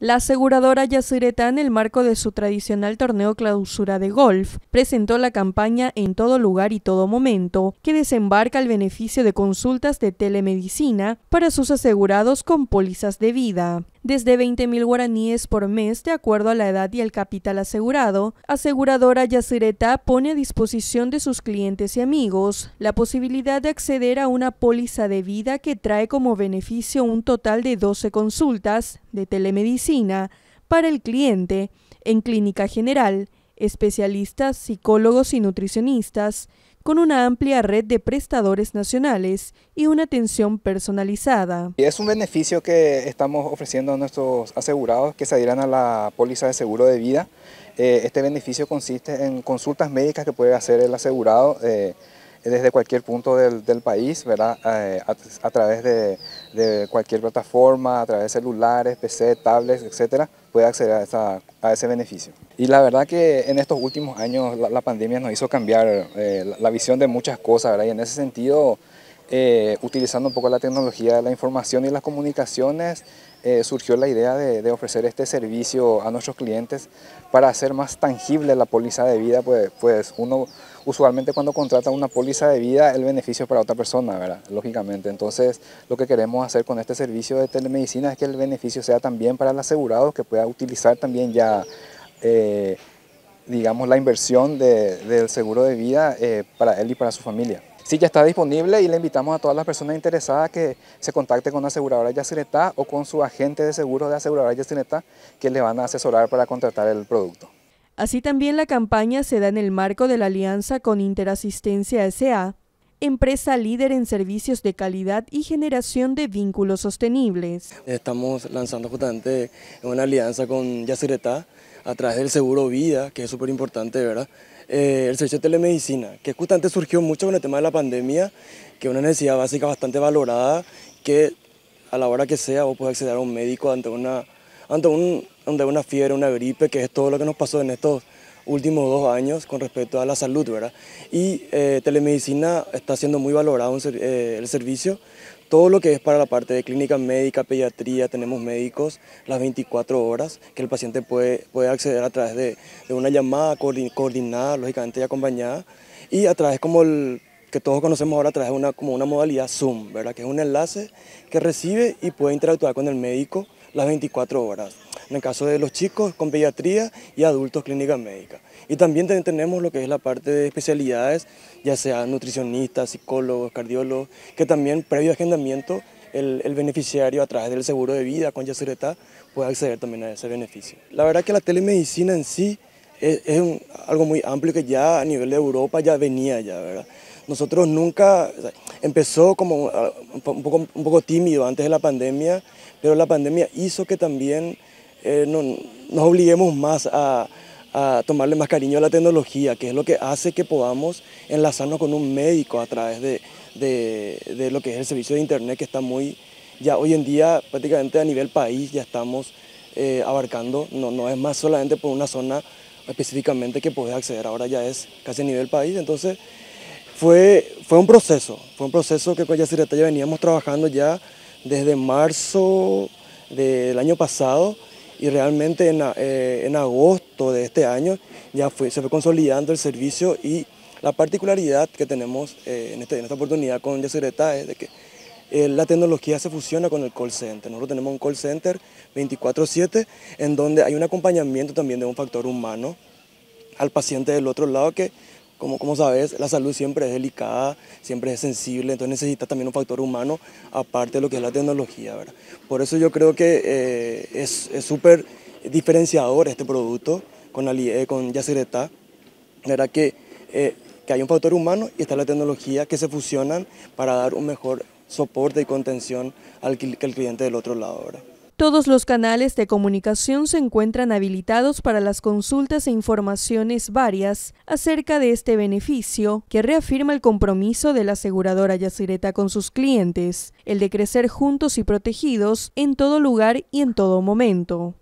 La aseguradora Yacyretá, en el marco de su tradicional torneo clausura de golf, presentó la campaña En todo lugar y todo momento, que desembarca el beneficio de consultas de telemedicina para sus asegurados con pólizas de vida. Desde 20.000 guaraníes por mes, de acuerdo a la edad y el capital asegurado, aseguradora Yacyretá pone a disposición de sus clientes y amigos la posibilidad de acceder a una póliza de vida que trae como beneficio un total de 12 consultas de telemedicina para el cliente en clínica general, especialistas, psicólogos y nutricionistas, con una amplia red de prestadores nacionales y una atención personalizada. Es un beneficio que estamos ofreciendo a nuestros asegurados que se adhieran a la póliza de seguro de vida. Eh, este beneficio consiste en consultas médicas que puede hacer el asegurado eh, desde cualquier punto del, país, ¿verdad? Eh, a, través de, cualquier plataforma, a través de celulares, PC, tablets, etcétera, puede acceder a, ese beneficio. Y la verdad que en estos últimos años la, pandemia nos hizo cambiar eh, la, visión de muchas cosas, ¿verdad? Y en ese sentido, eh, utilizando un poco la tecnología de la información y las comunicaciones, surgió la idea de, de, ofrecer este servicio a nuestros clientes para hacer más tangible la póliza de vida, pues, pues uno usualmente cuando contrata una póliza de vida el beneficio es para otra persona, ¿verdad? Lógicamente. Entonces lo que queremos hacer con este servicio de telemedicina es que el beneficio sea también para el asegurado, que pueda utilizar también ya, eh, digamos, la inversión del seguro de vida eh, para él y para su familia. Sí, ya está disponible y le invitamos a todas las personas interesadas que se contacten con la aseguradora Yacineta o con su agente de seguro de aseguradora Yacineta que le van a asesorar para contratar el producto. Así también la campaña se da en el marco de la alianza con Interasistencia S.A., empresa líder en servicios de calidad y generación de vínculos sostenibles. Estamos lanzando justamente una alianza con Yacyretá a través del seguro vida, que es súper importante, ¿verdad? Eh, el servicio de telemedicina, que justamente surgió mucho con el tema de la pandemia, que es una necesidad básica bastante valorada, que a la hora que sea vos podés acceder a un médico ante una ante un, una fiebre, una gripe, que es todo lo que nos pasó en estos últimos dos años con respecto a la salud, ¿verdad? Y eh, telemedicina está siendo muy valorado eh, el servicio, todo lo que es para la parte de clínica médica, pediatría, tenemos médicos las 24 horas que el paciente puede, puede acceder a través de, una llamada coordinada, lógicamente y acompañada, y a través como el que todos conocemos ahora a través de una, como una modalidad Zoom, ¿verdad? que es un enlace que recibe y puede interactuar con el médico las 24 horas. En el caso de los chicos con pediatría y adultos clínica médica. Y también tenemos lo que es la parte de especialidades, ya sea nutricionistas, psicólogos, cardiólogos, que también previo agendamiento el, beneficiario a través del seguro de vida con Yacyretá puede acceder también a ese beneficio. La verdad que la telemedicina en sí es, algo muy amplio que ya a nivel de Europa ya venía ya, ¿verdad? Nosotros nunca, empezó como ah, un poco, un poco tímido antes de la pandemia, pero la pandemia hizo que también eh, nos obliguemos más a, tomarle más cariño a la tecnología, que es lo que hace que podamos enlazarnos con un médico a través de, lo que es el servicio de internet que está muy, ya hoy en día prácticamente a nivel país ya estamos eh, abarcando, no, no es más solamente por una zona específicamente que puedes acceder, ahora ya es casi a nivel país, entonces fue, fue un proceso, fue un proceso que con Yacireta ya veníamos trabajando ya desde marzo del año pasado y realmente en, eh, agosto de este año ya se fue consolidando el servicio y la particularidad que tenemos eh, en, este, en, esta oportunidad con Yacireta es de que eh, la tecnología se fusiona con el call center. Nosotros tenemos un call center 24/7 en donde hay un acompañamiento también de un factor humano al paciente del otro lado que como, como sabes, la salud siempre es delicada, siempre es sensible, entonces necesita también un factor humano aparte de lo que es la tecnología. ¿verdad? Por eso yo creo que eh, es súper diferenciador este producto con, eh, con Yacyretá, ¿verdad? Que, eh, que hay un factor humano y está la tecnología que se fusionan para dar un mejor soporte y contención al, al cliente del otro lado. ¿verdad? Todos los canales de comunicación se encuentran habilitados para las consultas e informaciones varias acerca de este beneficio que reafirma el compromiso de la aseguradora Yacireta con sus clientes, el de crecer juntos y protegidos en todo lugar y en todo momento.